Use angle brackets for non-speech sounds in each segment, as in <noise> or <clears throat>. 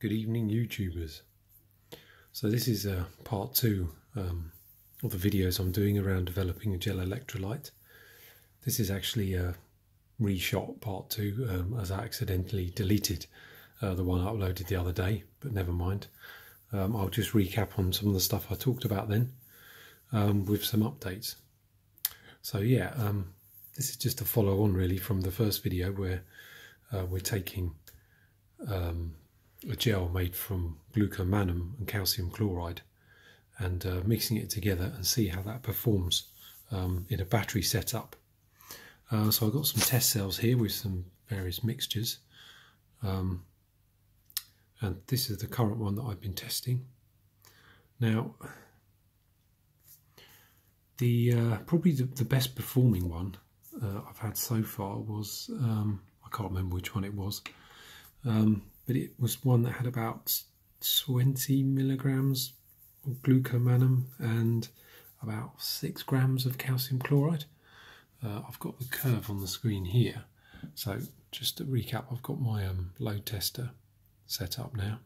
Good evening, YouTubers. So this is uh, part two um, of the videos I'm doing around developing a gel electrolyte. This is actually a reshot part two um, as I accidentally deleted uh, the one I uploaded the other day, but never mind. Um, I'll just recap on some of the stuff I talked about then um, with some updates. So yeah, um, this is just a follow on really from the first video where uh, we're taking um, a gel made from glucomannan and calcium chloride and uh, mixing it together and see how that performs um, in a battery setup. Uh, so I've got some test cells here with some various mixtures. Um, and this is the current one that I've been testing. Now, the uh, probably the, the, best performing one uh, I've had so far was um, I can't remember which one it was, um, but it was one that had about 20 milligrams of glucomannan and about six grams of calcium chloride. Uh, I've got the curve on the screen here. So just to recap, I've got my um, load tester set up now.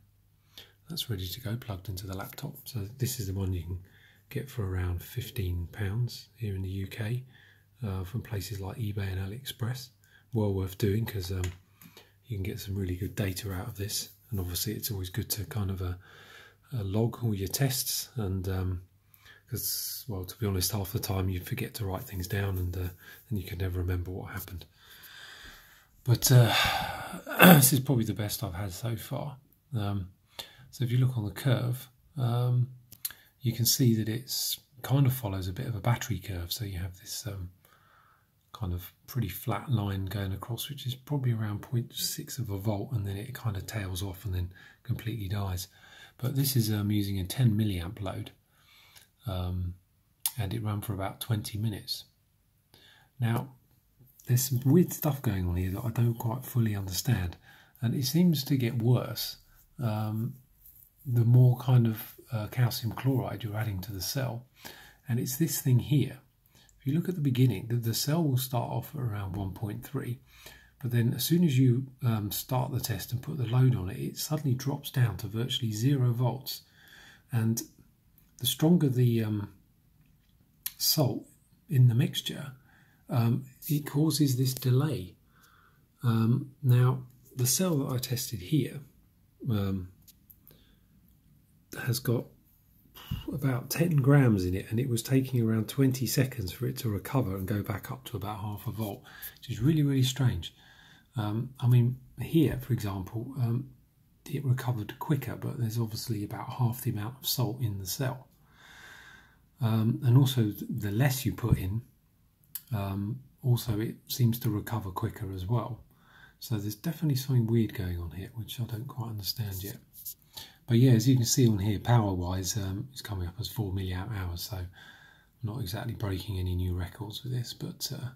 That's ready to go, plugged into the laptop. So this is the one you can get for around £15 here in the UK uh, from places like eBay and AliExpress. Well worth doing because um, you can get some really good data out of this. And obviously, it's always good to kind of uh, uh, log all your tests and because, um, well, to be honest, half the time you forget to write things down and uh, and you can never remember what happened. But uh, <clears throat> this is probably the best I've had so far. Um, so if you look on the curve, um, you can see that it's kind of follows a bit of a battery curve. So you have this um, kind of pretty flat line going across, which is probably around 0.6 of a volt, and then it kind of tails off and then completely dies. But this is um, using a 10 milliamp load, um, and it ran for about 20 minutes. Now, there's some weird stuff going on here that I don't quite fully understand, and it seems to get worse um, the more kind of uh, calcium chloride you're adding to the cell. And it's this thing here. If you look at the beginning, the, the cell will start off at around 1.3, but then as soon as you um, start the test and put the load on it, it suddenly drops down to virtually zero volts. And the stronger the um, salt in the mixture, um, it causes this delay. Um, now, the cell that I tested here um, has got about 10 grams in it and it was taking around 20 seconds for it to recover and go back up to about half a volt, which is really, really strange. Um, I mean, here, for example, um, it recovered quicker, but there's obviously about half the amount of salt in the cell. Um, and also, the less you put in, um, also it seems to recover quicker as well. So there's definitely something weird going on here, which I don't quite understand yet. But yeah, as you can see on here, power-wise, um, it's coming up as 4 milliamp hours, so I'm not exactly breaking any new records with this, but uh,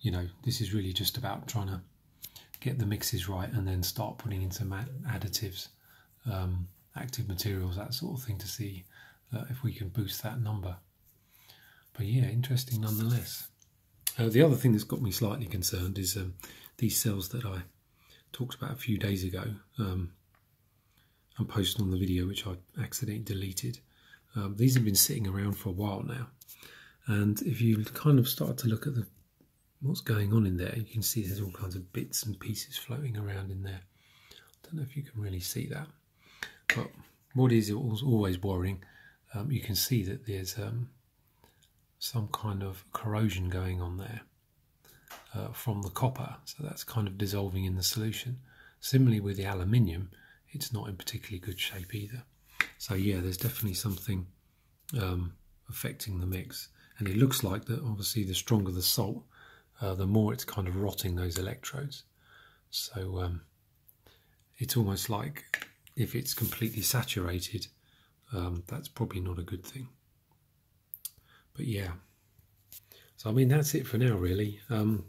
you know, this is really just about trying to get the mixes right and then start putting in some additives, um, active materials, that sort of thing to see uh, if we can boost that number. But yeah, interesting nonetheless. Uh, the other thing that's got me slightly concerned is um, these cells that I talked about a few days ago um, and posted on the video, which I accidentally deleted. Um, these have been sitting around for a while now, and if you kind of start to look at the what's going on in there, you can see there's all kinds of bits and pieces floating around in there. I don't know if you can really see that, but what is always worrying, um, you can see that there's um, some kind of corrosion going on there uh, from the copper, so that's kind of dissolving in the solution. Similarly with the aluminium, it's not in particularly good shape either. So yeah, there's definitely something um, affecting the mix. And it looks like that obviously the stronger the salt, uh, the more it's kind of rotting those electrodes. So um, it's almost like if it's completely saturated, um, that's probably not a good thing but yeah. So I mean that's it for now really. Um,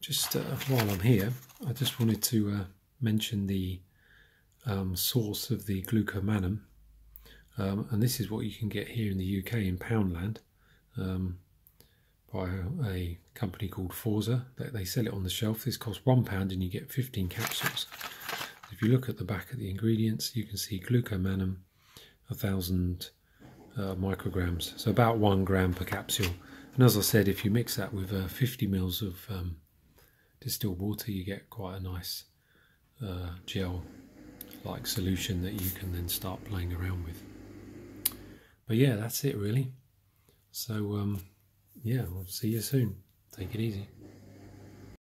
just uh, while I'm here, I just wanted to uh, mention the um, source of the glucomannan, um, and this is what you can get here in the UK in Poundland um, by a, a, company called Forza. They, they, sell it on the shelf. This costs one pound and you get 15 capsules. If you look at the back of the ingredients, you can see glucomannan, a thousand uh, micrograms, so about one gram per capsule. And as I said, if you mix that with uh, 50 mils of um, distilled water, you get quite a nice uh, gel like solution that you can then start playing around with. But yeah, that's it really. So um, yeah, we'll see you soon. Take it easy.